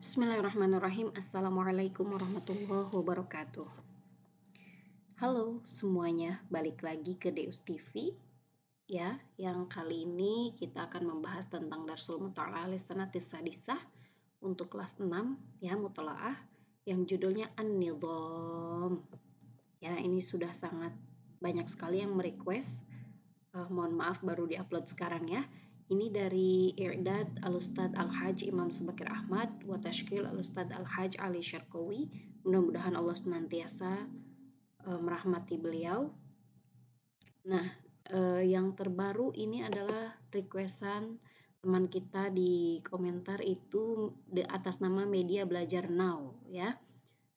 Bismillahirrahmanirrahim. Assalamualaikum warahmatullahi wabarakatuh. Halo semuanya, balik lagi ke Deus TV ya. Yang kali ini kita akan membahas tentang Darsul Mutalaah Lisanatis Sadisah untuk kelas 6 ya mutalaah yang judulnya An-Nidham. Ya, ini sudah sangat banyak sekali yang merequest. Uh, mohon maaf baru diupload sekarang ya. Ini dari I'dad Al-Ustad Al-Haj Imam Subakir Ahmad wa Al-Ustad Al-Haj Ali Syarkowi. Mudah-mudahan Allah senantiasa uh, merahmati beliau. Nah, uh, yang terbaru ini adalah requestan teman kita di komentar itu di atas nama Media Belajar Now ya.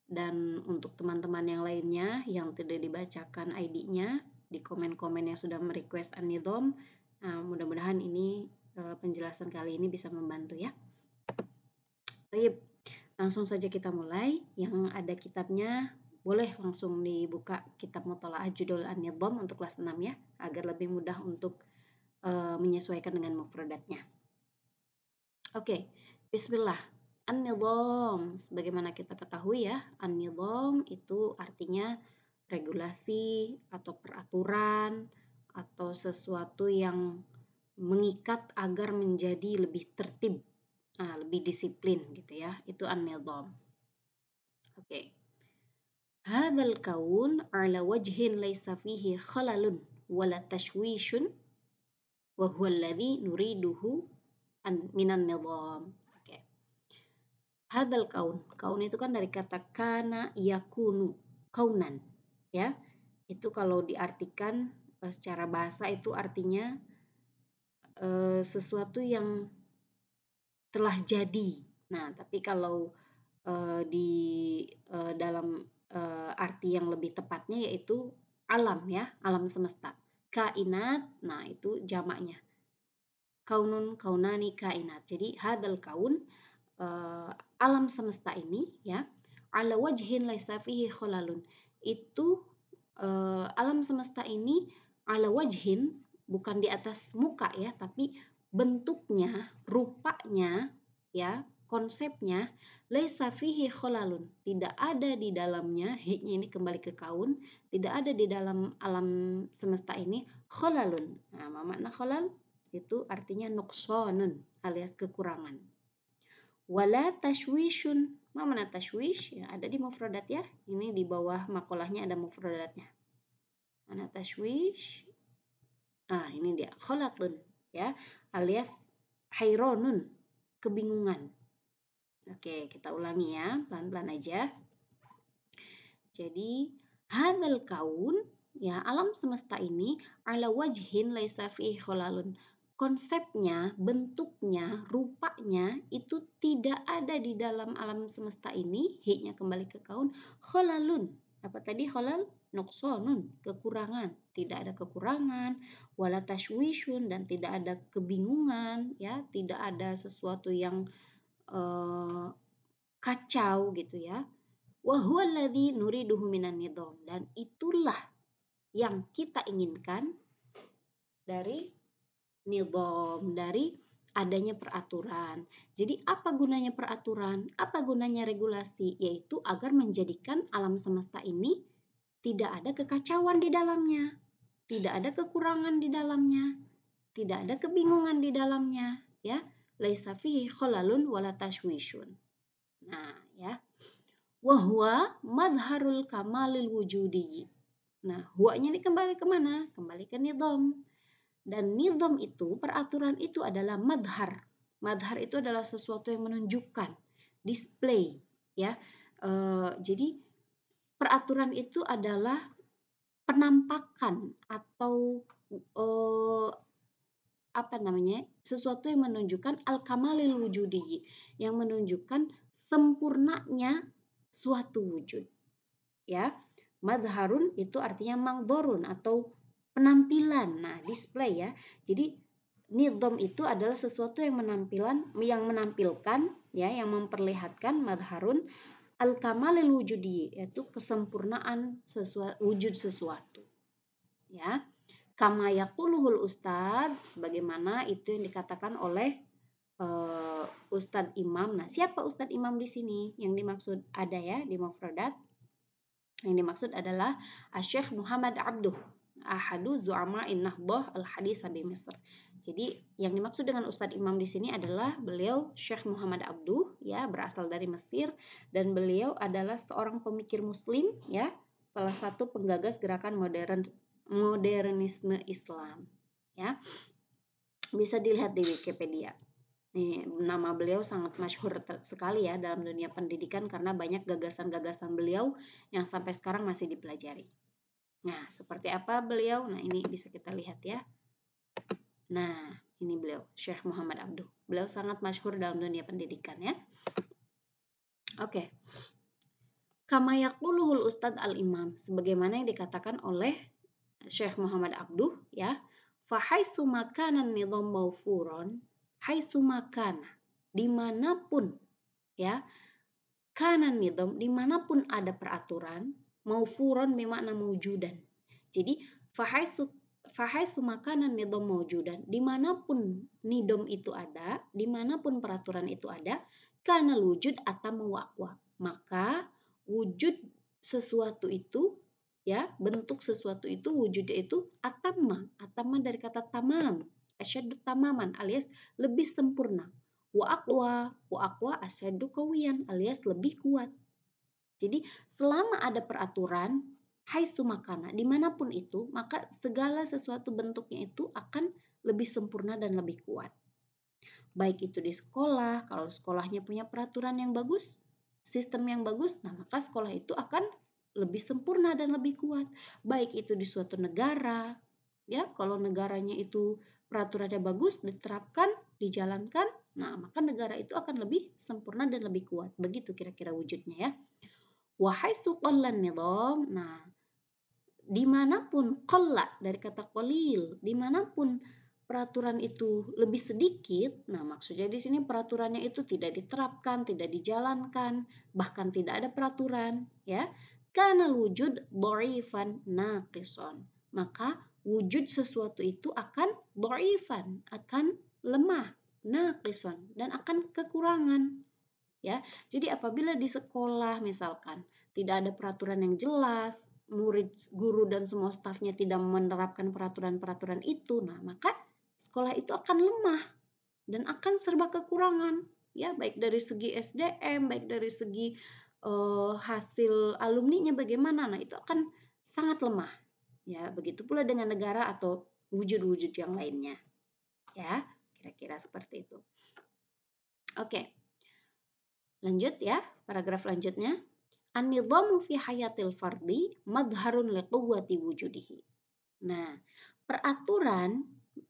Dan untuk teman-teman yang lainnya yang tidak dibacakan ID-nya di komen-komen yang sudah merequest Anidom, Nah, mudah-mudahan ini uh, penjelasan kali ini bisa membantu ya. Baik, langsung saja kita mulai. Yang ada kitabnya boleh langsung dibuka kitab mutalaah judul An-Nidham untuk kelas 6 ya, agar lebih mudah untuk uh, menyesuaikan dengan mufradatnya. Oke, bismillah. An-Nidham, sebagaimana kita ketahui ya, An-Nidham itu artinya regulasi atau peraturan, atau sesuatu yang mengikat agar menjadi lebih tertib, nah, lebih disiplin gitu ya. Itu an-nizam. Oke. Okay. Hadzal kaun ala wajhin laisa fihi khalalun wala tashwishun wa huwa alladhi nuriduhu an minan nizam. Oke. Hadzal kaun. Kaun itu kan dari kata kana yakunu, kaunan, ya. Itu kalau diartikan secara bahasa itu artinya e, sesuatu yang telah jadi. Nah, tapi kalau e, di e, dalam e, arti yang lebih tepatnya yaitu alam ya, alam semesta. Kainat, nah itu jamaknya. Kaunun, kaunani, kainat. Jadi hadal kaun e, alam semesta ini ya, ala wajhin laisa fihi kholalun. Itu e, alam semesta ini ala wajhin bukan di atas muka ya, tapi bentuknya, rupanya ya, konsepnya laisa fihi kholalun. Tidak ada di dalamnya, hiknya ini kembali ke kaun, tidak ada di dalam alam semesta ini kholalun. Nah, makna kholal itu artinya nuksonun alias kekurangan. Wala tashwishun. Mana tashwish? Ya, ada di mufradat ya. Ini di bawah makolahnya ada mufradatnya. Mana tashwish? Ah, ini dia. Kholatun. Ya, alias hayronun. Kebingungan. Oke, kita ulangi ya. Pelan-pelan aja. Jadi, hadal kaun, ya alam semesta ini ala wajhin laisa fihi kholalun. Konsepnya, bentuknya, rupanya itu tidak ada di dalam alam semesta ini. Hiknya kembali ke kaun. Kholalun. Apa tadi kholal? Nuksonun, kekurangan. Tidak ada kekurangan, wala tashwishun dan tidak ada kebingungan, ya, tidak ada sesuatu yang uh, kacau gitu ya. Wa huwallazi nuriduhu minan nidham dan itulah yang kita inginkan dari nidham, dari adanya peraturan. Jadi apa gunanya peraturan? Apa gunanya regulasi? Yaitu agar menjadikan alam semesta ini tidak ada kekacauan di dalamnya, tidak ada kekurangan di dalamnya, tidak ada kebingungan di dalamnya, ya. Laisa fihi khalalun wala tashwishun. Nah, ya. Wahwa madharul kamalil wujudi. Nah, huwanya ini kembali ke mana? Kembali ke nidom. Dan nidom itu, peraturan itu adalah madhar. Madhar itu adalah sesuatu yang menunjukkan, display, ya. E, jadi peraturan itu adalah penampakan atau uh, apa namanya sesuatu yang menunjukkan al kamalil wujudi yang menunjukkan sempurnanya suatu wujud ya. Madharun itu artinya mangdorun atau penampilan. Nah display ya. Jadi nidom itu adalah sesuatu yang menampilan yang menampilkan ya yang memperlihatkan madharun al-kamalil wujudi yaitu kesempurnaan sesuatu, wujud sesuatu. Ya. Kama yaquluhul ustad sebagaimana itu yang dikatakan oleh uh, Ustadz Imam. Nah, siapa Ustadz Imam di sini? Yang dimaksud ada ya di Mufradat. Yang dimaksud adalah Syekh Muhammad Abduh, ahadu zu'ama'in nahdoh al-hadis di Mesir. Jadi yang dimaksud dengan Ustadz Imam di sini adalah beliau Syekh Muhammad Abduh ya berasal dari Mesir dan beliau adalah seorang pemikir muslim ya salah satu penggagas gerakan modern modernisme Islam ya bisa dilihat di Wikipedia. Nih, nama beliau sangat masyhur sekali ya dalam dunia pendidikan karena banyak gagasan-gagasan beliau yang sampai sekarang masih dipelajari. Nah, seperti apa beliau? Nah, ini bisa kita lihat ya. Nah, ini beliau, Syekh Muhammad Abduh. Beliau sangat masyhur dalam dunia pendidikan ya. Oke. Okay. Kama yaquluhul Ustadz Al-Imam, sebagaimana yang dikatakan oleh Syekh Muhammad Abduh ya. Fahaisu makanan nidham mawfuron, haisu makana, di mana pun ya, kanan nidham, di mana pun ada peraturan, mawfuron bermakna mewujudan. Jadi fahaisu fahai semakanan nidom mewujudan di mana pun nidom itu ada di mana pun peraturan itu ada karena wujud atau mewakwa maka wujud sesuatu itu ya bentuk sesuatu itu wujudnya itu atama atama dari kata tamam. Asyadu tamaman alias lebih sempurna. Wa aqwa wa aqwa asyadu kawiyan alias lebih kuat. Jadi selama ada peraturan hai sumakana, di mana pun itu, maka segala sesuatu bentuknya itu akan lebih sempurna dan lebih kuat. Baik itu di sekolah, kalau sekolahnya punya peraturan yang bagus, sistem yang bagus, nah maka sekolah itu akan lebih sempurna dan lebih kuat. Baik itu di suatu negara, ya kalau negaranya itu peraturannya bagus, diterapkan, dijalankan, nah maka negara itu akan lebih sempurna dan lebih kuat. Begitu kira-kira wujudnya ya. Wahai suqallan nidom, nah di mana pun kolak dari kata kolil, di mana pun peraturan itu lebih sedikit, nah maksudnya di sini peraturannya itu tidak diterapkan, tidak dijalankan, bahkan tidak ada peraturan, ya. Karena wujud borifan naqison. Maka wujud sesuatu itu akan borifan, akan lemah, naqison, dan akan kekurangan ya. Jadi apabila di sekolah misalkan tidak ada peraturan yang jelas, murid, guru dan semua stafnya tidak menerapkan peraturan-peraturan itu, nah maka sekolah itu akan lemah dan akan serba kekurangan ya baik dari segi SDM, baik dari segi uh, hasil alumninya bagaimana, nah itu akan sangat lemah ya begitu pula dengan negara atau wujud-wujud yang lainnya ya kira-kira seperti itu. Oke. Lanjut ya, paragraf lanjutnya. An-nidhamu fi hayatil fardi madharun liquwwati wujudihi. Nah, peraturan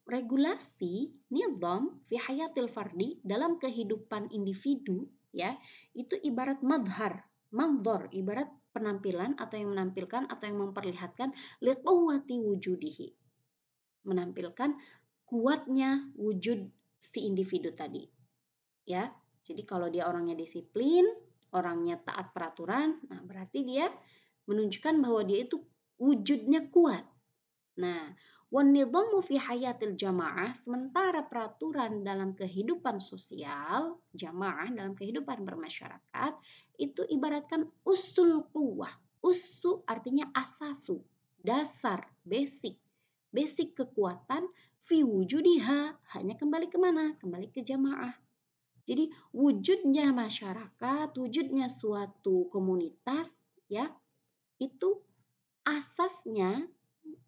regulasi nizam fi hayatil fardi dalam kehidupan individu ya, itu ibarat madhar, mandor, ibarat penampilan atau yang menampilkan atau yang memperlihatkan liquwwati wujudihi. Menampilkan kuatnya wujud si individu tadi. Ya, jadi kalau dia orangnya disiplin, orangnya taat peraturan, nah berarti dia menunjukkan bahwa dia itu wujudnya kuat. Nah, wanidhamu fi hayatil jamaah, sementara peraturan dalam kehidupan sosial, jamaah dalam kehidupan bermasyarakat, itu ibaratkan usul kuwah. Usu artinya asasu, dasar, basic. Basic kekuatan, fi wujudiha, hanya kembali ke mana? Kembali ke jamaah. Jadi wujudnya masyarakat, wujudnya suatu komunitas ya, itu asasnya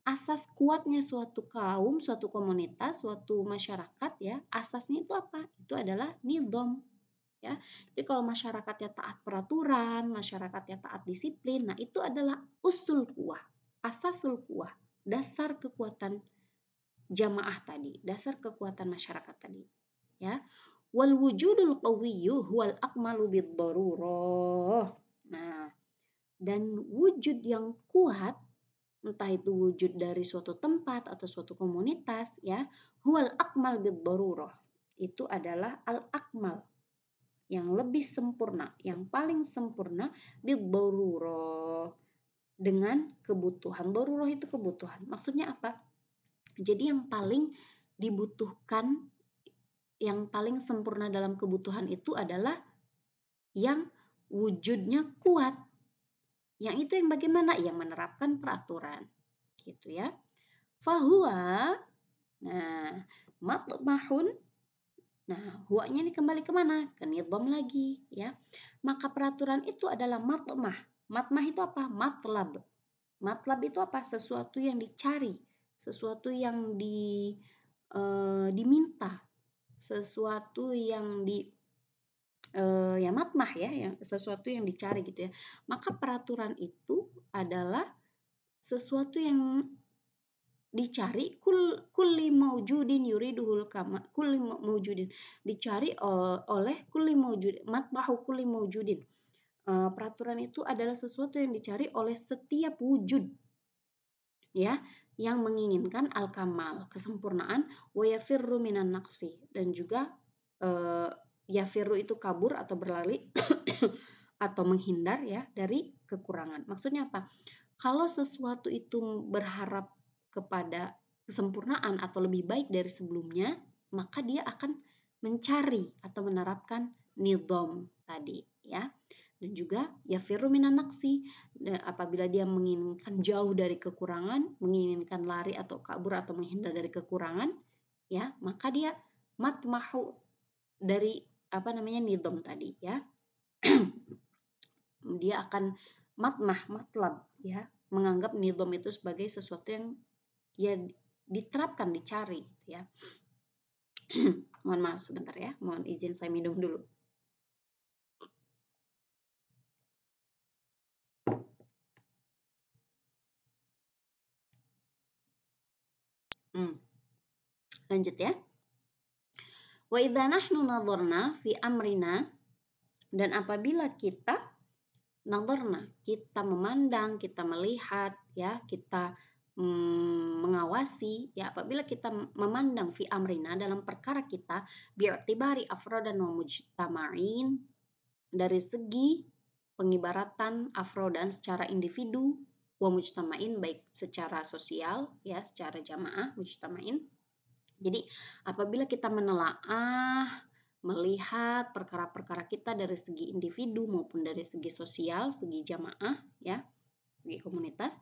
asas kuatnya suatu kaum, suatu komunitas, suatu masyarakat ya, asasnya itu apa? Itu adalah nidom. Ya. Jadi kalau masyarakatnya taat peraturan, masyarakatnya taat disiplin, nah itu adalah usul kuah, asasul kuah, dasar kekuatan jamaah tadi, dasar kekuatan masyarakat tadi. Ya wal wujudul qawiyyu huwal akmalu bid Nah, dan wujud yang kuat entah itu wujud dari suatu tempat atau suatu komunitas ya, huwal akmal bid Itu adalah al akmal yang lebih sempurna, yang paling sempurna bid dengan kebutuhan. Daruroh itu kebutuhan. Maksudnya apa? Jadi yang paling dibutuhkan yang paling sempurna dalam kebutuhan itu adalah yang wujudnya kuat. Yang itu yang bagaimana? Yang menerapkan peraturan. Gitu ya. Fahuwa, nah, matmahun, nah, huwanya ini kembali ke mana? Ke nidom lagi, ya. Maka peraturan itu adalah matmah. Matmah itu apa? Matlab. Matlab itu apa? Sesuatu yang dicari, sesuatu yang di, e, diminta, sesuatu yang di uh, ya matmah ya, yang sesuatu yang dicari gitu ya. Maka peraturan itu adalah sesuatu yang dicari kul kulli maujudin yuriduhul kama kulli maujudin dicari oleh kulli maujud matmahu kulli maujudin uh, peraturan itu adalah sesuatu yang dicari oleh setiap wujud. Ya yang menginginkan al kamal kesempurnaan wa yafirru minan naqsi dan juga uh, yafiru itu kabur atau berlari atau menghindar ya dari kekurangan. Maksudnya apa? Kalau sesuatu itu berharap kepada kesempurnaan atau lebih baik dari sebelumnya, maka dia akan mencari atau menerapkan nidom tadi ya. Dan juga ya minan naksi apabila dia menginginkan jauh dari kekurangan, menginginkan lari atau kabur atau menghindar dari kekurangan, ya, maka dia matmahu dari apa namanya nidom tadi ya. dia akan matmah, matlab ya, menganggap nidom itu sebagai sesuatu yang ya diterapkan, dicari gitu ya. Mohon maaf sebentar ya, mohon izin saya minum dulu. Lanjut ya. Wa idza nahnu fi amrina dan apabila kita nadharna, kita memandang, kita melihat ya, kita mm, mengawasi ya apabila kita memandang fi amrina dalam perkara kita bi'tibari afrodan wa mujtama'in dari segi pengibaratan afrodan secara individu wa mujtama'in baik secara sosial ya secara jamaah mujtama'in jadi apabila kita menelaah melihat perkara-perkara kita dari segi individu maupun dari segi sosial segi jamaah ya segi komunitas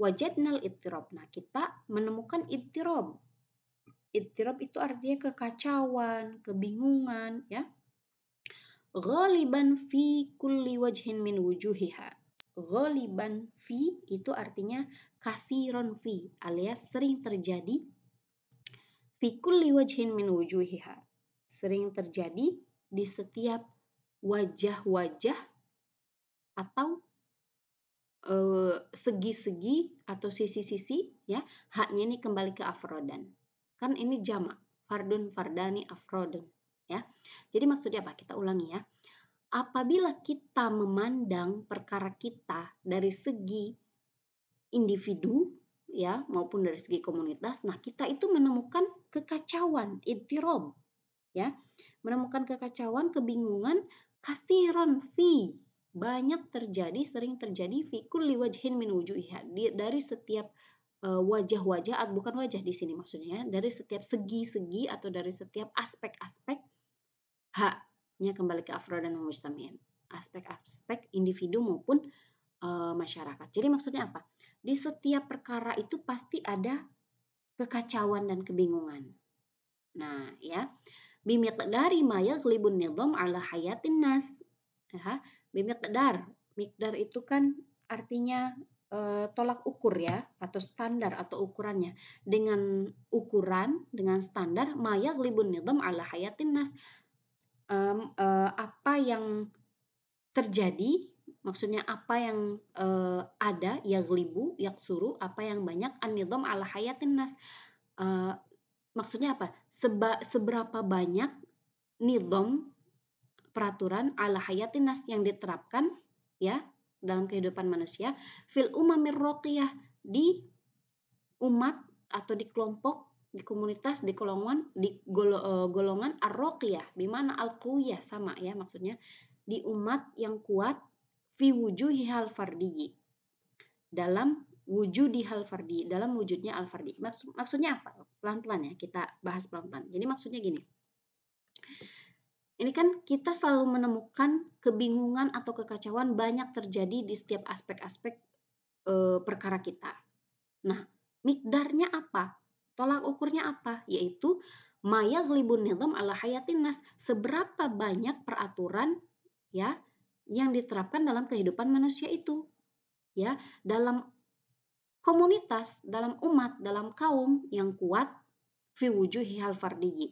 wajadnal ittirob. Nah kita menemukan ittirob. Ittirob itu artinya kekacauan kebingungan ya. Ghaliban fi kulli wajhin min wujuhiha. Ghaliban fi itu artinya kasiron fi alias sering terjadi fi kulli wajhin min wujuhiha. Sering terjadi di setiap wajah-wajah atau eh, segi-segi uh, atau sisi-sisi ya haknya ini kembali ke afrodan. Kan ini jamak fardun fardani afrodan ya. Jadi maksudnya apa? Kita ulangi ya. Apabila kita memandang perkara kita dari segi individu ya maupun dari segi komunitas, nah kita itu menemukan kekacauan, ittirob ya, menemukan kekacauan, kebingungan, kasiron fi banyak terjadi, sering terjadi fi kulli wajhin min wujuhiha dari setiap uh, wajah-wajah bukan wajah di sini maksudnya dari setiap segi-segi atau dari setiap aspek-aspek hak nya kembali ke afro dan mujtamiin aspek-aspek individu maupun uh, masyarakat. Jadi maksudnya apa? Di setiap perkara itu pasti ada kekacauan dan kebingungan. Nah, ya. Bimiqdari ma yaghlibun nizam ala hayatin nas. Ya, bimiqdar. Miqdar itu kan artinya uh, tolak ukur ya atau standar atau ukurannya dengan ukuran dengan standar maya glibun nizam ala hayatin nas um, uh, apa yang terjadi maksudnya apa yang uh, ada ya yak suru apa yang banyak anidom ala hayatin nas. Uh, maksudnya apa? Seba, seberapa banyak nidom peraturan ala hayatin nas yang diterapkan ya dalam kehidupan manusia fil umamir roqiyah di umat atau di kelompok di komunitas di golongan di gol, uh, golongan arroqiyah bimana al sama ya maksudnya di umat yang kuat fi wujuhi hal fardiyyi dalam wujudi hal fardi dalam wujudnya al fardi Maksud, maksudnya apa pelan-pelan ya kita bahas pelan-pelan jadi maksudnya gini ini kan kita selalu menemukan kebingungan atau kekacauan banyak terjadi di setiap aspek-aspek e, perkara kita. Nah, mikdarnya apa? Tolak ukurnya apa? Yaitu mayaglibun nizam ala hayatin nas. Seberapa banyak peraturan ya yang diterapkan dalam kehidupan manusia itu. Ya, dalam komunitas, dalam umat, dalam kaum yang kuat fi wujuhi hal fardiyyi.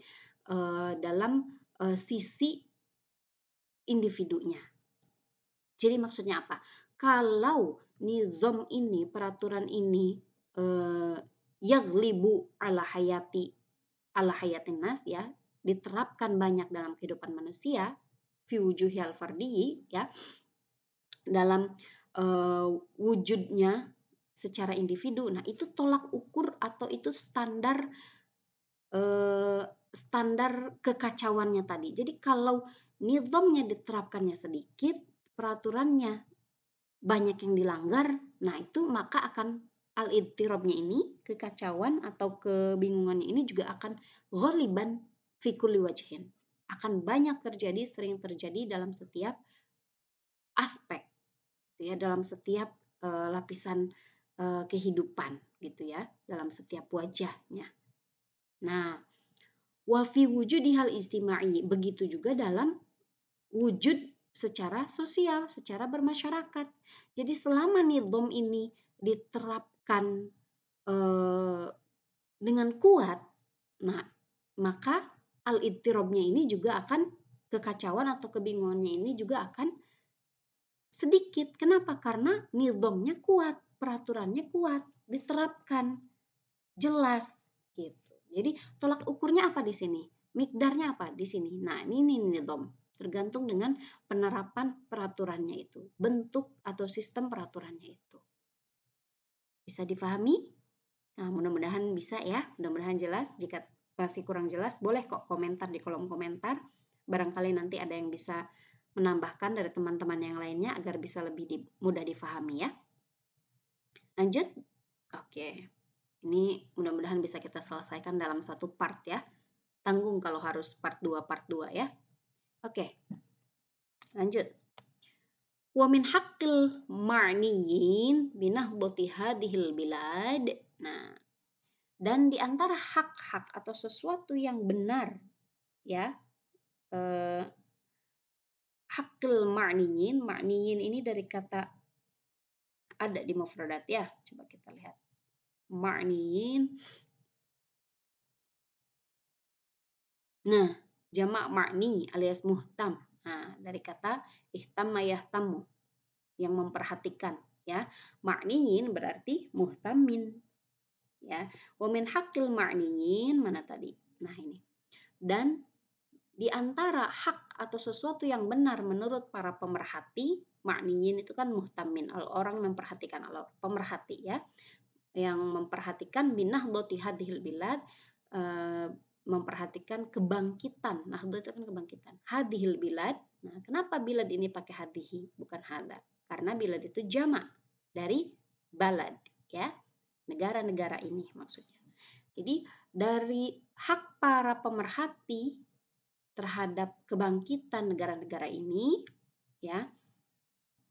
Uh, dalam uh, sisi individunya. Jadi maksudnya apa? Kalau nizam ini, peraturan ini uh, yaglibu ala hayati ala hayatin nas ya, diterapkan banyak dalam kehidupan manusia fi wujuhi al fardiyyi ya. Dalam uh, wujudnya secara individu. Nah, itu tolak ukur atau itu standar uh, standar kekacauannya tadi. Jadi kalau nizamnya diterapkannya sedikit, peraturannya banyak yang dilanggar, nah itu maka akan al-idtirabnya ini, kekacauan atau kebingungannya ini juga akan ghaliban fi kulli wajhin. Akan banyak terjadi, sering terjadi dalam setiap aspek gitu ya, dalam setiap uh, lapisan uh, kehidupan gitu ya, dalam setiap wajahnya. Nah, wa fi wujudi hal istimai, begitu juga dalam wujud secara sosial, secara bermasyarakat. Jadi selama nidom ini diterapkan uh, dengan kuat, nah maka al-ittirobnya ini juga akan kekacauan atau kebingungannya ini juga akan sedikit. Kenapa? Karena nildomnya kuat, peraturannya kuat, diterapkan, jelas gitu. Jadi tolak ukurnya apa di sini? Mikdarnya apa di sini? Nah ini nih nidom. Tergantung dengan penerapan peraturannya itu. Bentuk atau sistem peraturannya itu. Bisa difahami? Nah mudah-mudahan bisa ya. Mudah-mudahan jelas. Jika masih kurang jelas boleh kok komentar di kolom komentar. Barangkali nanti ada yang bisa menambahkan dari teman-teman yang lainnya agar bisa lebih di, mudah difahami ya. Lanjut. Oke. Ini mudah-mudahan bisa kita selesaikan dalam satu part ya. Tanggung kalau harus part 2 part 2 ya. Oke. Lanjut. Wa min haqqil ma'niyin binahdati hadhil bilad. Nah, dan di antara hak-hak atau sesuatu yang benar ya eh, hakil ma'niyin. Ma'niyin ini dari kata ada di mufradat ya. Coba kita lihat. Ma'niyin. Nah, jamak ma'ni alias muhtam. Nah, dari kata ihtam tamu yang memperhatikan ya. Ma'niyin berarti muhtamin. Ya. Wa min haqqil ma'niyin mana tadi? Nah, ini. Dan di antara hak atau sesuatu yang benar menurut para pemerhati, makniyin itu kan muhtamin, orang memperhatikan Allah, pemerhati ya, yang memperhatikan binah hadhil bilad, e, memperhatikan kebangkitan. Nah, itu kan kebangkitan. Hadhil bilad. Nah, kenapa bilad ini pakai hadihi bukan hada? Karena bilad itu jamak dari balad ya. Negara-negara ini maksudnya. Jadi dari hak para pemerhati terhadap kebangkitan negara-negara ini ya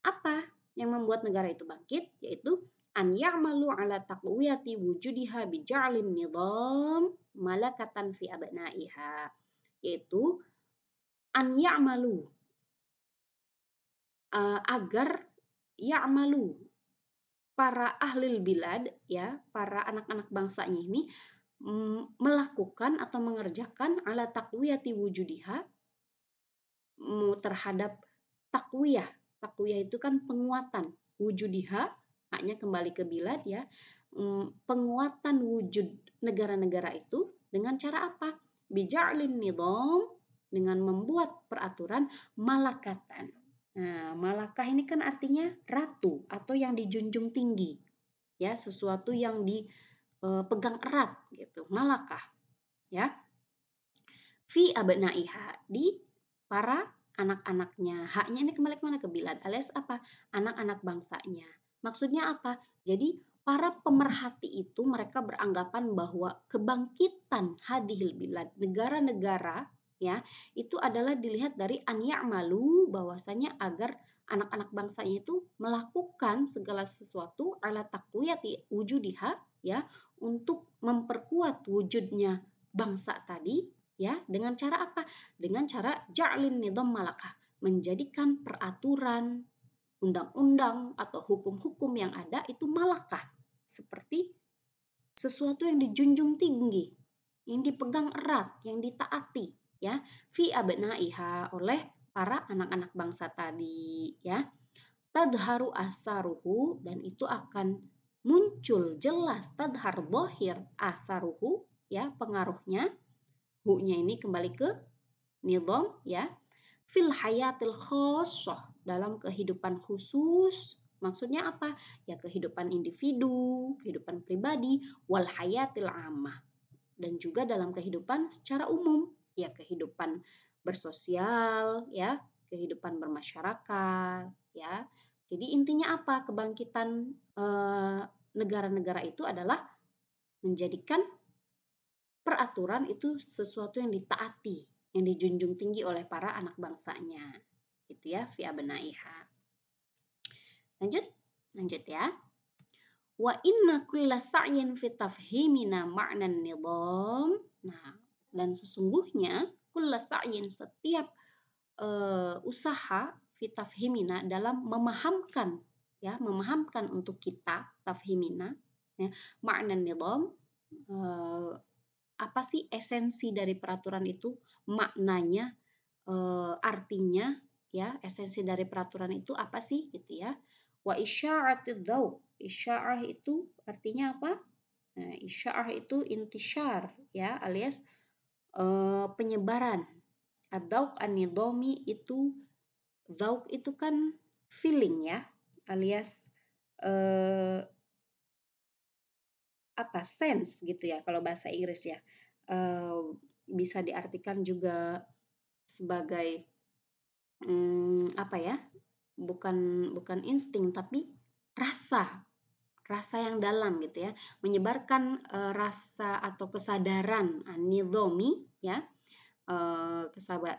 apa yang membuat negara itu bangkit yaitu an ya'malu ala taqwiyati wujudiha bi ja'lin nizam malakatan fi abnaiha yaitu an ya'malu uh, agar ya'malu para ahli bilad ya para anak-anak bangsanya ini melakukan atau mengerjakan ala takwiyati wujudiha terhadap takwiyah. Takwiyah itu kan penguatan. Wujudiha, hanya kembali ke bilad ya. Penguatan wujud negara-negara itu dengan cara apa? Bija'lin nidom dengan membuat peraturan malakatan. Nah, malakah ini kan artinya ratu atau yang dijunjung tinggi. Ya, sesuatu yang di uh, pegang erat gitu, malakah ya. Fi abnaiha di para anak-anaknya. Haknya ini kembali ke mana ke bilad alias apa? Anak-anak bangsanya. Maksudnya apa? Jadi para pemerhati itu mereka beranggapan bahwa kebangkitan hadihil bilad negara-negara ya itu adalah dilihat dari anya malu bahwasanya agar anak-anak bangsanya itu melakukan segala sesuatu ala takwiyati wujudiha ya untuk memperkuat wujudnya bangsa tadi ya dengan cara apa? Dengan cara ja'lin nidam malakah menjadikan peraturan undang-undang atau hukum-hukum yang ada itu malakah seperti sesuatu yang dijunjung tinggi, yang dipegang erat, yang ditaati ya fi abnaiha oleh para anak-anak bangsa tadi ya. Tadharu asaruhu dan itu akan muncul jelas tadhar zahir asaruhu ya pengaruhnya hu-nya ini kembali ke nizam ya fil hayatil khosoh dalam kehidupan khusus Maksudnya apa? Ya kehidupan individu, kehidupan pribadi, wal hayatil amah. Dan juga dalam kehidupan secara umum, ya kehidupan bersosial, ya, kehidupan bermasyarakat, ya. Jadi intinya apa? Kebangkitan eh, negara-negara itu adalah menjadikan peraturan itu sesuatu yang ditaati, yang dijunjung tinggi oleh para anak bangsanya. Gitu ya, fi abnaiha. Lanjut, lanjut ya. Wa inna kulla sa'yin fi tafhimina ma'nan nidham. Nah, dan sesungguhnya kulla sa'yin setiap uh, usaha fi tafhimina dalam memahamkan ya, memahamkan untuk kita tafhimina ya, ma'nan nidham uh, apa sih esensi dari peraturan itu, maknanya, uh, artinya ya, esensi dari peraturan itu apa sih gitu ya. Wa isya'atid dhauq. Isya'ah itu artinya apa? Nah, isya'ah itu intishar ya alias uh, penyebaran. Ad-dhauq an itu dhauq itu kan feeling ya alias uh, apa sense gitu ya kalau bahasa Inggris ya. Uh, bisa diartikan juga sebagai hmm, apa ya bukan bukan insting tapi rasa rasa yang dalam gitu ya menyebarkan uh, rasa atau kesadaran anidomi ya uh,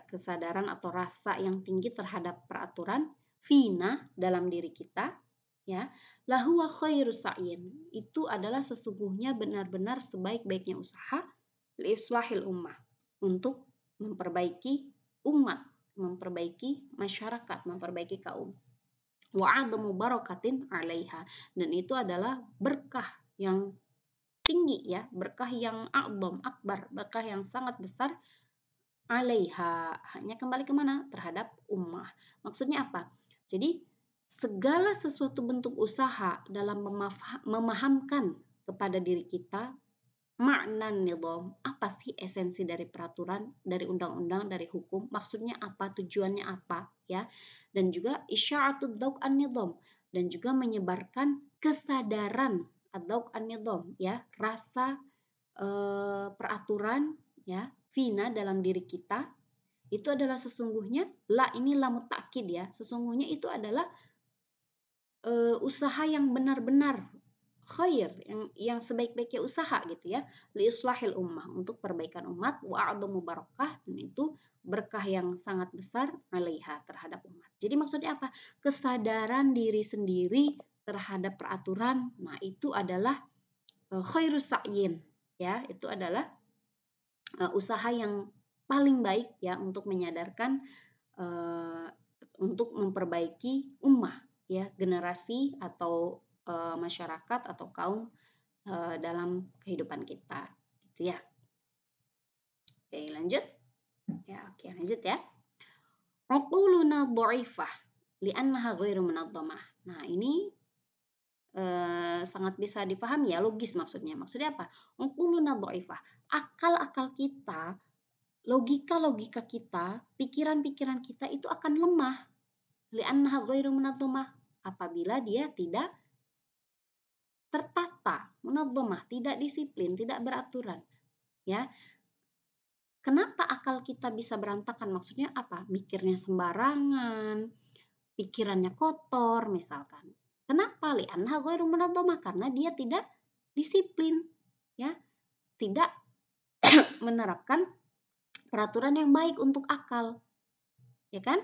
kesadaran atau rasa yang tinggi terhadap peraturan fina dalam diri kita ya. Lahu sa'in itu adalah sesungguhnya benar-benar sebaik-baiknya usaha liislahil ummah untuk memperbaiki umat memperbaiki masyarakat, memperbaiki kaum. Wa'adamu barakatin 'alaiha. Dan itu adalah berkah yang tinggi ya, berkah yang a'dham, akbar, berkah yang sangat besar 'alaiha. Hanya kembali ke mana? Terhadap ummah. Maksudnya apa? Jadi segala sesuatu bentuk usaha dalam memahamkan kepada diri kita makna nidom apa sih esensi dari peraturan dari undang-undang dari hukum maksudnya apa tujuannya apa ya dan juga isya'atud dauk an nidom dan juga menyebarkan kesadaran atau an nidom ya rasa e, peraturan ya fina dalam diri kita itu adalah sesungguhnya la ini lamut takkid ya sesungguhnya itu adalah e, usaha yang benar-benar khair yang yang sebaik-baiknya usaha gitu ya li islahil ummah untuk perbaikan umat wa a'dhamu dan itu berkah yang sangat besar alaiha terhadap umat. Jadi maksudnya apa? Kesadaran diri sendiri terhadap peraturan. Nah, itu adalah uh, khairus sa'yin ya, itu adalah uh, usaha yang paling baik ya untuk menyadarkan uh, untuk memperbaiki ummah ya, generasi atau masyarakat atau kaum dalam kehidupan kita gitu ya oke lanjut ya oke lanjut ya Uquluna dhaifah li'annaha ghairu munazzamah. Nah, ini uh, sangat bisa dipahami ya, logis maksudnya. Maksudnya apa? Uquluna dhaifah. Akal-akal kita, logika-logika kita, pikiran-pikiran kita itu akan lemah. Li'annaha apabila dia tidak tertata, munadzamah, tidak disiplin, tidak beraturan. Ya. Kenapa akal kita bisa berantakan? Maksudnya apa? Mikirnya sembarangan, pikirannya kotor misalkan. Kenapa? Li'anha ghairu munadzamah karena dia tidak disiplin, ya. Tidak menerapkan peraturan yang baik untuk akal. Ya kan?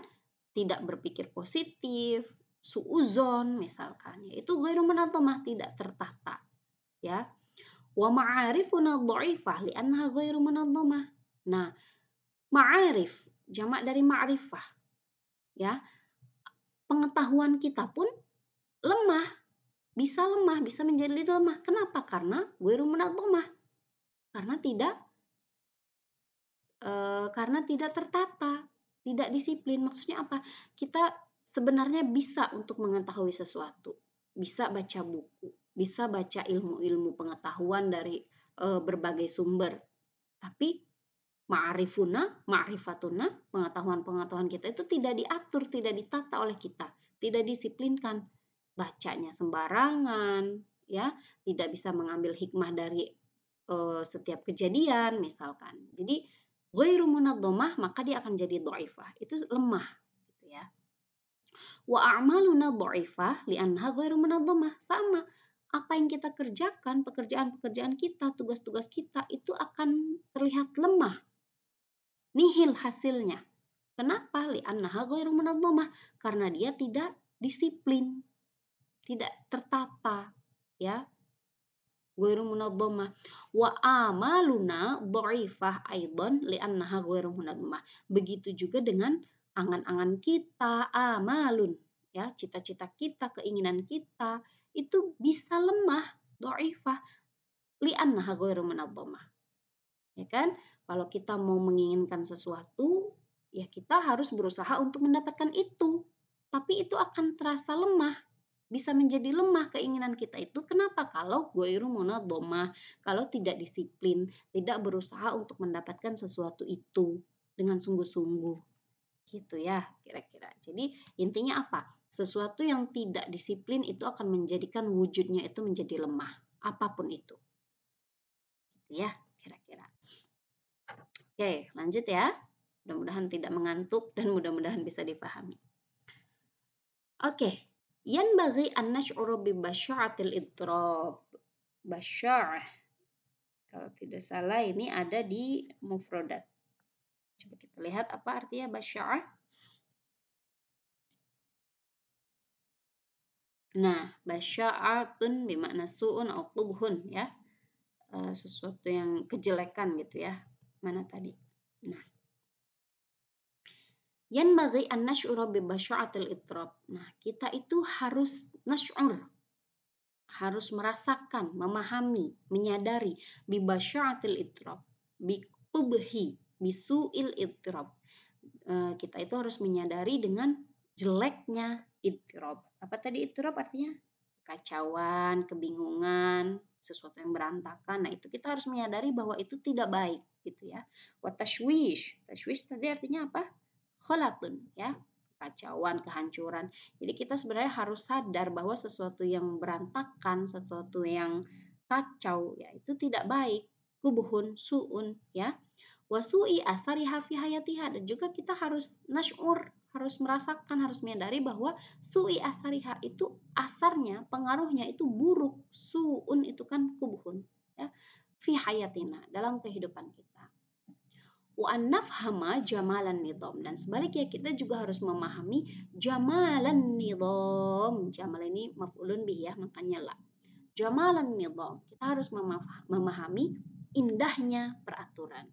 Tidak berpikir positif, suuzon misalkan, yaitu ghairu munadhamah, tidak tertata. Ya. Wa ma'arifuna dha'ifah li'annaha ghairu munadhamah. Nah, ma'arif jamak dari ma'rifah. Ya. Pengetahuan kita pun lemah, bisa lemah, bisa menjadi lemah. Kenapa? Karena ghairu munadhamah. Karena tidak e, karena tidak tertata, tidak disiplin. Maksudnya apa? Kita sebenarnya bisa untuk mengetahui sesuatu, bisa baca buku, bisa baca ilmu-ilmu pengetahuan dari e, berbagai sumber. Tapi ma'rifuna, ma'rifatuna, pengetahuan-pengetahuan kita itu tidak diatur, tidak ditata oleh kita, tidak disiplinkan. Bacanya sembarangan, ya, tidak bisa mengambil hikmah dari uh, setiap kejadian misalkan. Jadi ghairu munadzamah maka dia akan jadi dhaifah. Itu lemah gitu ya. Wa a'maluna dhaifah li'annaha ghairu munadzamah. Sama apa yang kita kerjakan, pekerjaan-pekerjaan kita, tugas-tugas kita itu akan terlihat lemah. Nihil hasilnya. Kenapa? Li'annaha ghairu munadzamah. Karena dia tidak disiplin, tidak tertata, ya ghairu munadhamah wa amaluna dhaifah aidan li'annaha ghairu munadhamah. Begitu juga dengan angan-angan kita, amalun ya, cita-cita kita, keinginan kita itu bisa lemah, dhaifah li'annaha ghairu munadhamah. Ya kan? Kalau kita mau menginginkan sesuatu, ya kita harus berusaha untuk mendapatkan itu. Tapi itu akan terasa lemah bisa menjadi lemah keinginan kita itu. Kenapa? Kalau ghairu munadhamah, kalau tidak disiplin, tidak berusaha untuk mendapatkan sesuatu itu dengan sungguh-sungguh. Gitu ya, kira-kira. Jadi intinya apa? Sesuatu yang tidak disiplin itu akan menjadikan wujudnya itu menjadi lemah, apa pun itu. Gitu ya, kira-kira. Oke, lanjut ya. Mudah-mudahan tidak mengantuk dan mudah-mudahan bisa dipahami. Oke, an nash'uru bi basya'atil idrob. Basya'ah. Kalau tidak salah ini ada di mufrodat. Coba kita lihat apa artinya basya'ah. Nah, basya'atun bermakna su'un atau qubhun ya. Uh, sesuatu yang kejelekan gitu ya. Mana tadi? Nah, Yan bagi an nash'ura bi basya'atil itrab. Nah, kita itu harus nash'ur. Harus merasakan, memahami, menyadari bi basya'atil itrab. Bi qubhi, bi su'il itrab. E, kita itu harus menyadari dengan jeleknya itrab. Apa tadi itrab artinya? Kacauan, kebingungan, sesuatu yang berantakan. Nah, itu kita harus menyadari bahwa itu tidak baik gitu ya. Wa tashwish. Tashwish tadi artinya apa? Kholatun ya kekacauan, kehancuran. Jadi kita sebenarnya harus sadar bahwa sesuatu yang berantakan, sesuatu yang kacau ya itu tidak baik. Kubuhun suun ya. Wasui asari hafi hayatiha dan juga kita harus nasyur, harus merasakan, harus menyadari bahwa sui asariha itu asarnya, pengaruhnya itu buruk. Suun itu kan kubuhun ya. Fi hayatina dalam kehidupan kita wa nafhama jamalan nidom dan sebaliknya kita juga harus memahami jamalan nidom jamal ini maf'ulun bih ya makanya la. jamalan nidom kita harus memahami indahnya peraturan.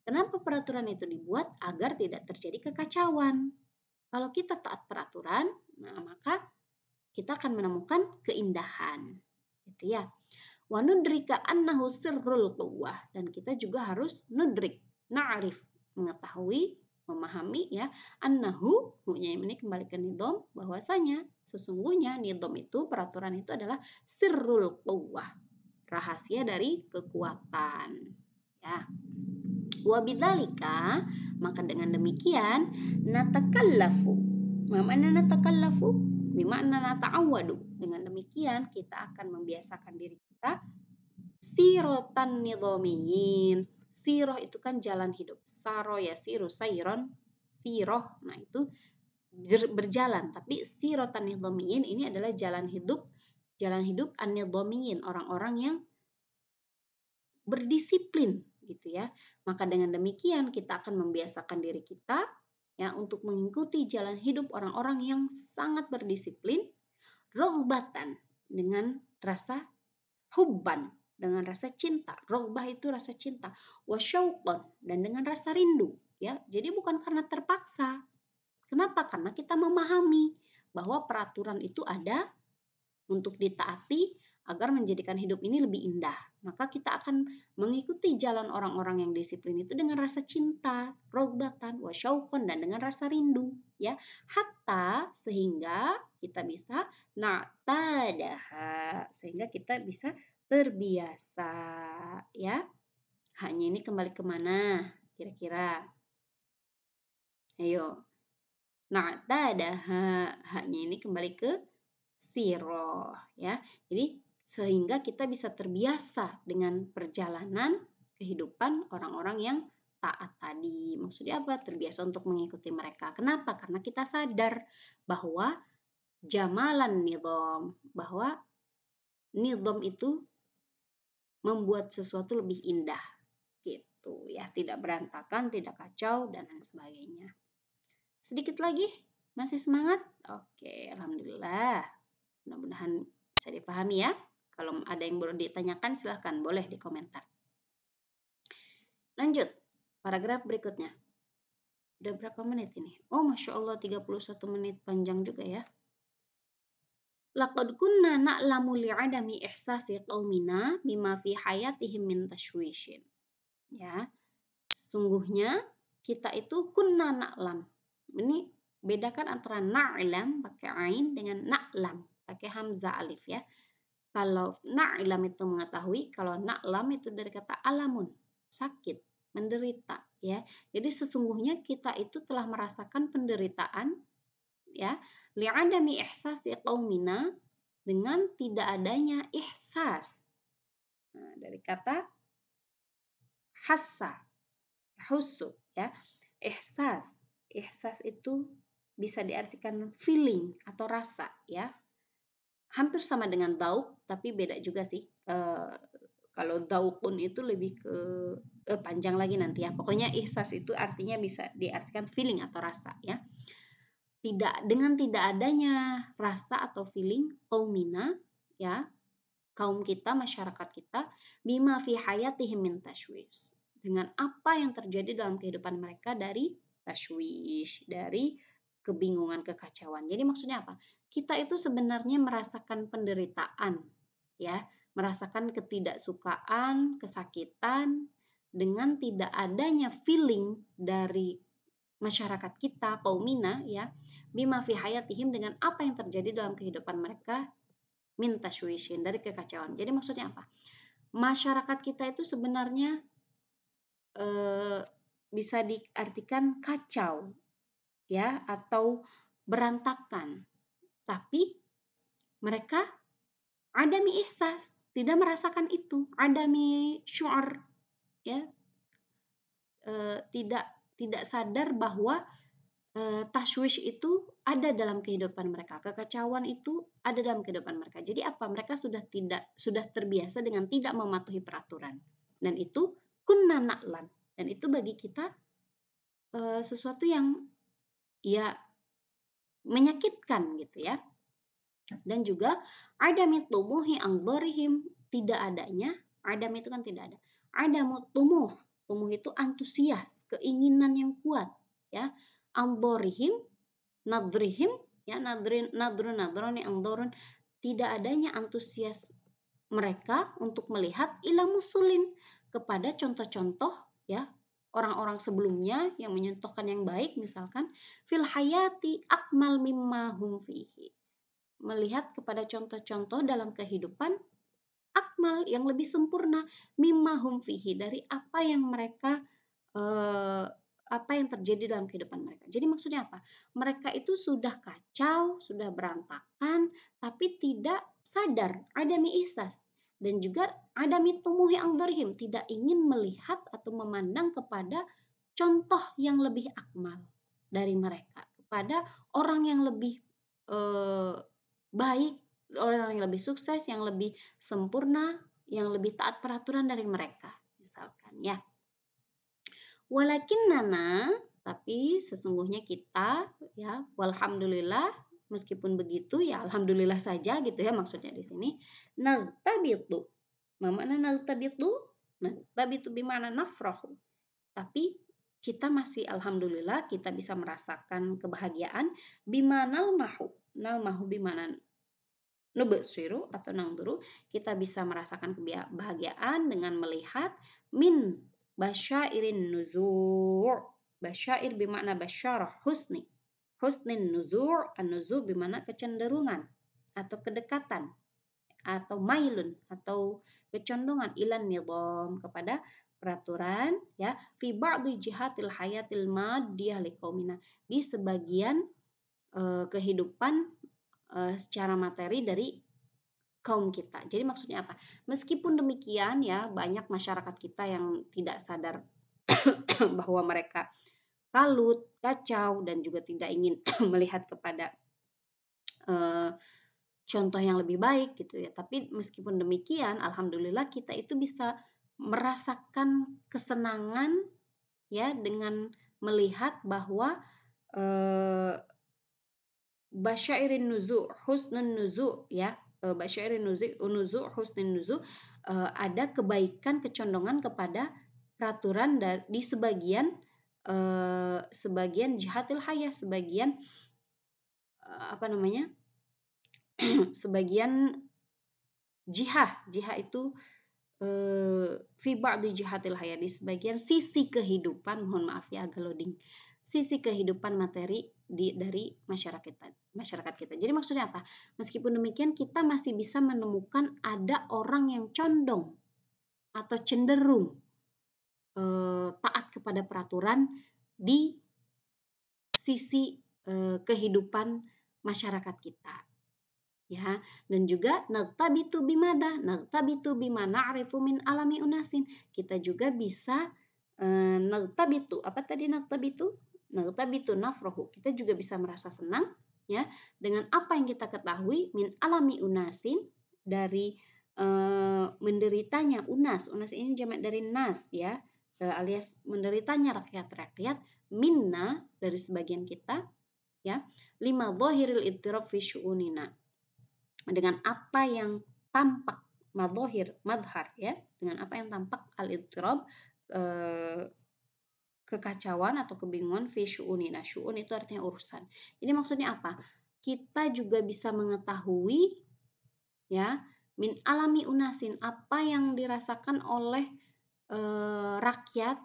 Kenapa peraturan itu dibuat? Agar tidak terjadi kekacauan. Kalau kita taat peraturan nah maka kita akan menemukan keindahan. Gitu ya. Wa nudrika annahu sirrul quwwah. Dan kita juga harus nudrik na'rif mengetahui memahami ya annahu hunya ini kembali ke nidom bahwasanya sesungguhnya nidom itu peraturan itu adalah sirrul quwwah rahasia dari kekuatan ya. Wabidzalika maka dengan demikian natakallafu mana natakallafu? Bermakna nata'awwadu. Dengan demikian kita akan membiasakan diri kita sirotan nidomiyin Siroh itu kan jalan hidup. Saro ya siru sairon. Siroh. Nah itu berjalan. Tapi sirotan nidhomiyin ini adalah jalan hidup. Jalan hidup an Orang-orang yang berdisiplin gitu ya. Maka dengan demikian kita akan membiasakan diri kita ya untuk mengikuti jalan hidup orang-orang yang sangat berdisiplin, rogbatan dengan rasa hubban dengan rasa cinta. Rogbah itu rasa cinta. Wasyauqan dan dengan rasa rindu. Ya, jadi bukan karena terpaksa. Kenapa? Karena kita memahami bahwa peraturan itu ada untuk ditaati agar menjadikan hidup ini lebih indah. Maka kita akan mengikuti jalan orang-orang yang disiplin itu dengan rasa cinta, rogbatan, wasyauqan dan dengan rasa rindu, ya. Hatta sehingga kita bisa na'tadaha, sehingga kita bisa terbiasa, ya. Hanya ini kembali ke mana kira-kira? Ayo. Na'tadaha, hanya ini kembali ke siroh, ya. Jadi sehingga kita bisa terbiasa dengan perjalanan kehidupan orang-orang yang taat tadi. Maksudnya apa? Terbiasa untuk mengikuti mereka. Kenapa? Karena kita sadar bahwa jamalan nidom, bahwa nidom itu membuat sesuatu lebih indah gitu ya, tidak berantakan, tidak kacau dan lain sebagainya. Sedikit lagi, masih semangat? Oke, alhamdulillah. Mudah-mudahan bisa dipahami ya. Kalau ada yang belum ditanyakan silahkan boleh di komentar. Lanjut, paragraf berikutnya. Udah berapa menit ini? Oh Masya Allah 31 menit panjang juga ya. Laqad kunna na'lamu li'adami ihsasi qaumina bima fi hayatihim min tashwishin. Ya. Sungguhnya kita itu kunna na'lam. Ini bedakan antara na'lam pakai ain dengan na'lam pakai hamzah alif ya. Kalau na'lam itu mengetahui, kalau na'lam itu dari kata alamun, sakit, menderita ya. Jadi sesungguhnya kita itu telah merasakan penderitaan ya, li'adami ihsas qaumina dengan tidak adanya ihsas. Nah, dari kata hassa, husu ya. Ihsas. Ihsas itu bisa diartikan feeling atau rasa ya hampir sama dengan dauk tapi beda juga sih. Uh, kalau daukun itu lebih ke uh, panjang lagi nanti ya. Pokoknya ihsas itu artinya bisa diartikan feeling atau rasa ya. Tidak dengan tidak adanya rasa atau feeling kaumina ya kaum kita masyarakat kita bima fi hayatihim min tashwish dengan apa yang terjadi dalam kehidupan mereka dari tashwish dari kebingungan kekacauan. Jadi maksudnya apa? kita itu sebenarnya merasakan penderitaan, ya, merasakan ketidaksukaan, kesakitan dengan tidak adanya feeling dari masyarakat kita kaumina ya bima fi hayatihim dengan apa yang terjadi dalam kehidupan mereka minta syuishin dari kekacauan. Jadi maksudnya apa? Masyarakat kita itu sebenarnya e, bisa diartikan kacau ya atau berantakan tapi mereka ada mi ihsas, tidak merasakan itu. Ada mi syu'ar ya. E, tidak tidak sadar bahwa e, tashwish itu ada dalam kehidupan mereka. Kekacauan itu ada dalam kehidupan mereka. Jadi apa? Mereka sudah tidak sudah terbiasa dengan tidak mematuhi peraturan. Dan itu kunna na'lam. Dan itu bagi kita e, sesuatu yang ya menyakitkan gitu ya. Dan juga adami tumuhi angdorihim tidak adanya, adam itu kan tidak ada. Adamu tumuh, tumuh itu antusias, keinginan yang kuat ya. Angdorihim, nadrihim, ya nadrin nadrun nadroni angdorun tidak adanya antusias mereka untuk melihat ilah musulin kepada contoh-contoh ya orang-orang sebelumnya yang menyentuhkan yang baik misalkan fil hayati akmal mimma hum fihi melihat kepada contoh-contoh dalam kehidupan akmal yang lebih sempurna mimma hum fihi dari apa yang mereka eh, apa yang terjadi dalam kehidupan mereka. Jadi maksudnya apa? Mereka itu sudah kacau, sudah berantakan, tapi tidak sadar ada miisas dan juga ada mitumuhi angdarhim tidak ingin melihat atau memandang kepada contoh yang lebih akmal dari mereka kepada orang yang lebih eh, baik orang yang lebih sukses yang lebih sempurna yang lebih taat peraturan dari mereka misalkan ya. Walakinnana tapi sesungguhnya kita ya walhamdulillah meskipun begitu ya alhamdulillah saja gitu ya maksudnya di sini nagtabitu mana nagtabitu nagtabitu bimana nafrahu tapi kita masih alhamdulillah kita bisa merasakan kebahagiaan bimana mahu nal mahu bimana nubesiru atau nangduru kita bisa merasakan kebahagiaan dengan melihat min basyairin nuzur. Basyair bimakna basyarah husni. Husnin nuzur an nuzur bimana kecenderungan atau kedekatan atau mailun atau kecondongan ilan nidom kepada peraturan ya fi ba'dhi jihatil hayatil madiyah liqaumina. Di sebagian uh, kehidupan uh, secara materi dari kaum kita. Jadi maksudnya apa? Meskipun demikian ya banyak masyarakat kita yang tidak sadar bahwa mereka kalut, kacau dan juga tidak ingin melihat kepada uh, contoh yang lebih baik gitu ya. Tapi meskipun demikian, alhamdulillah kita itu bisa merasakan kesenangan ya dengan melihat bahwa uh, basyairin nuzu husnun nuzu ya. Uh, basyairin nuzu nuzu husnun nuzu uh, ada kebaikan kecondongan kepada peraturan di sebagian uh, sebagian jihatil hayah sebagian apa namanya sebagian jihah. Jihah itu fi ba'di jihatil hayah di sebagian sisi kehidupan mohon maaf ya agak loading. Sisi kehidupan materi di dari masyarakat kita masyarakat kita. Jadi maksudnya apa? Meskipun demikian kita masih bisa menemukan ada orang yang condong atau cenderung eh, taat kepada peraturan di sisi eh, kehidupan masyarakat kita ya dan juga nagtabitu bimada nagtabitu bima na'rifu min alami unasin kita juga bisa eh, nagtabitu apa tadi nagtabitu nagtabitu nafrohu. Kita juga bisa merasa senang ya dengan apa yang kita ketahui min alami unasin dari eh, menderitanya unas. Unas ini jamak dari nas ya eh, alias menderitanya rakyat-rakyat minna dari sebagian kita ya lima zahiril ittirab fi syu'unina. Dengan apa yang tampak madhahir madhar ya dengan apa yang tampak al ittirab eh, kekacauan atau kebingungan fi syu'unina syu'un itu artinya urusan ini maksudnya apa kita juga bisa mengetahui ya min alami unasin apa yang dirasakan oleh eh, rakyat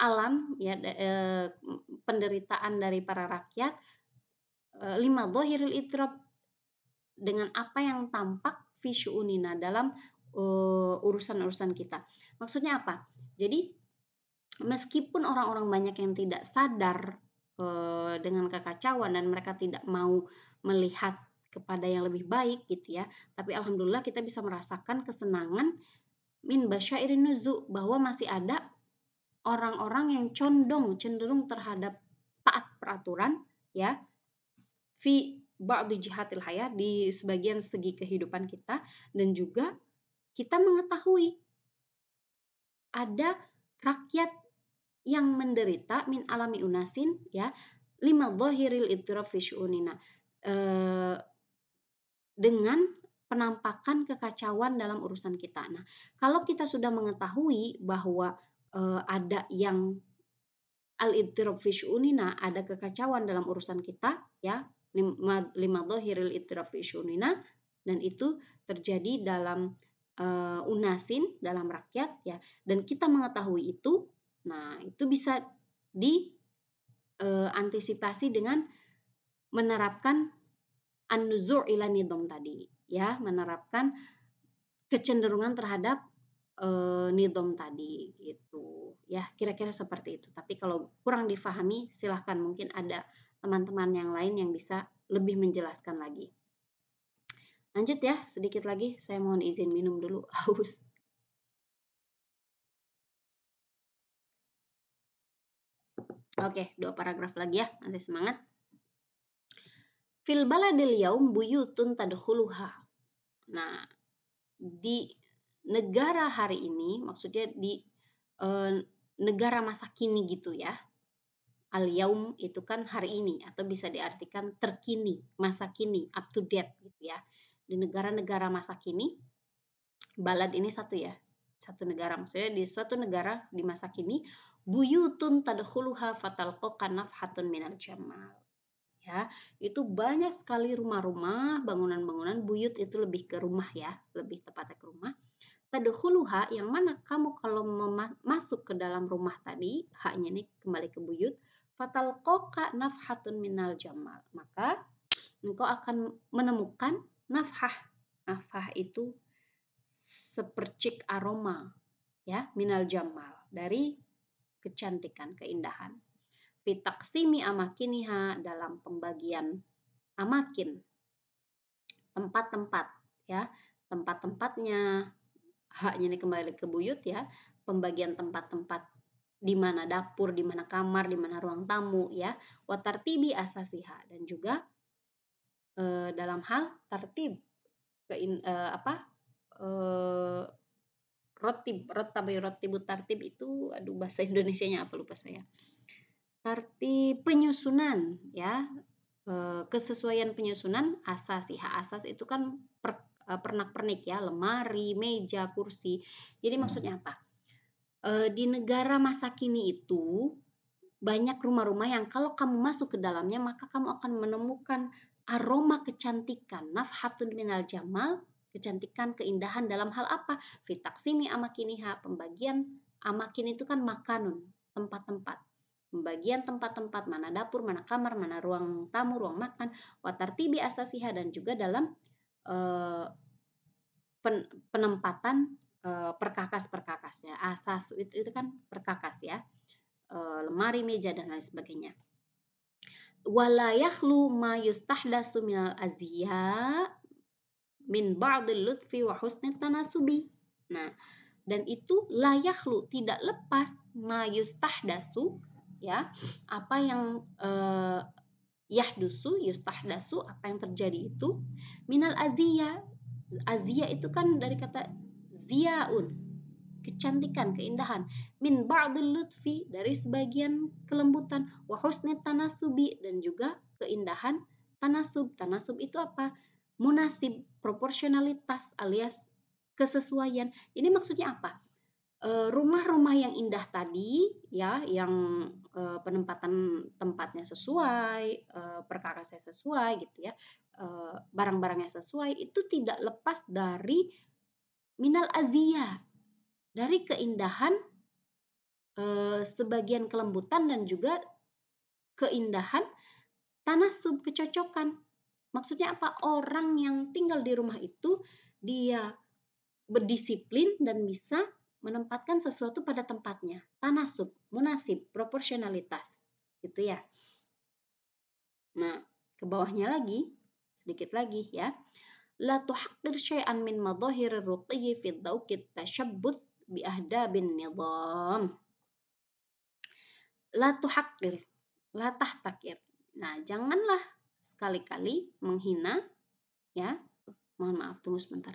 alam ya eh, penderitaan dari para rakyat eh, lima dhahiril itrab dengan apa yang tampak unina dalam uh, urusan-urusan kita. Maksudnya apa? Jadi meskipun orang-orang banyak yang tidak sadar uh, dengan kekacauan dan mereka tidak mau melihat kepada yang lebih baik gitu ya, tapi alhamdulillah kita bisa merasakan kesenangan min basyairin nuzu bahwa masih ada orang-orang yang condong cenderung terhadap taat peraturan ya fi ba'du jihatil hayah di sebagian segi kehidupan kita dan juga kita mengetahui ada rakyat yang menderita min alami unasin ya lima dhahiril ittiraf fi eh, dengan penampakan kekacauan dalam urusan kita. Nah, kalau kita sudah mengetahui bahwa uh, ada yang al-ittirab fi ada kekacauan dalam urusan kita, ya, lima dohiril itrafi syunina dan itu terjadi dalam uh, unasin dalam rakyat ya dan kita mengetahui itu nah itu bisa diantisipasi uh, dengan menerapkan an-nuzur ila nidom tadi ya. Menerapkan kecenderungan terhadap uh, nidom tadi gitu. Ya kira-kira seperti itu. Tapi kalau kurang difahami silahkan. Mungkin ada teman-teman yang lain yang bisa lebih menjelaskan lagi. Lanjut ya, sedikit lagi. Saya mohon izin minum dulu, haus. Oke, dua paragraf lagi ya, nanti semangat. Fil baladil yaum buyutun tadkhuluha. Nah, di negara hari ini, maksudnya di e, negara masa kini gitu ya. Al-yaum itu kan hari ini atau bisa diartikan terkini, masa kini, up to date gitu ya. Di negara-negara masa kini, balad ini satu ya, satu negara maksudnya di suatu negara di masa kini buyutun tadkhuluha fatalqa nafhatun minal jamal. Ya itu banyak sekali rumah-rumah bangunan-bangunan buyut itu lebih ke rumah ya lebih tepatnya ke rumah. Tadkhuluha yang mana kamu kalau masuk ke dalam rumah tadi haknya ini kembali ke buyut fatal koka nafhatun minal jamal. Maka engkau akan menemukan nafhah. Nafhah itu sepercik aroma ya minal jamal. Dari kecantikan keindahan fitaksimi amakiniha dalam pembagian amakin tempat-tempat ya tempat-tempatnya haknya ini kembali ke buyut ya pembagian tempat-tempat di mana dapur, di mana kamar, di mana ruang tamu ya. Watartibi asasiha dan juga e, dalam hal tertib ke in, e, apa? E, rotib, rotabi rotibu tartib itu aduh bahasa Indonesianya apa lupa saya. Tertib penyusunan ya. E, kesesuaian penyusunan asasiha asas itu kan per, e, pernak-pernik ya, lemari, meja, kursi. Jadi maksudnya apa? E, di negara masa kini itu banyak rumah-rumah yang kalau kamu masuk ke dalamnya maka kamu akan menemukan aroma kecantikan, nafhatun minal jamal, kecantikan, keindahan dalam hal apa? Fitaksimi amakiniha, pembagian amakin itu kan makanun, tempat-tempat pembagian tempat-tempat mana dapur, mana kamar, mana ruang tamu, ruang makan, watartibi asasiha dan juga dalam uh, pen, penempatan uh, perkakas-perkakasnya. Asas itu, itu kan perkakas ya. Uh, lemari, meja dan lain sebagainya. Wala ma yustahdasu min ba'dil lutfi wa husni tanasubi. Nah, dan itu layaklu tidak lepas ma yustahdasu ya. Apa yang uh, yahdusu yustahdasu apa yang terjadi itu? Minal azia azia itu kan dari kata ziaun kecantikan keindahan. Min ba'dul lutfi dari sebagian kelembutan. Wa husni tanasubi dan juga keindahan tanasub. Tanasub itu apa munasib proporsionalitas alias kesesuaian. Jadi maksudnya apa? Eh, rumah-rumah yang indah tadi ya yang uh, penempatan tempatnya sesuai uh, perkakasnya sesuai gitu ya barang-barangnya sesuai itu tidak lepas dari minal azia dari keindahan sebagian kelembutan dan juga keindahan tanah sub kecocokan maksudnya apa orang yang tinggal di rumah itu dia berdisiplin dan bisa menempatkan sesuatu pada tempatnya. Tanasub, munasib, proporsionalitas. Gitu ya. Nah, ke bawahnya lagi, sedikit lagi ya. La tuhaqqir syai'an min madhahir ruqiyyi fi dhawqi tashabbut bi ahdabin nizam. La tuhaqqir, la tahtakir. Nah, janganlah sekali-kali menghina ya. Mohon maaf, tunggu sebentar.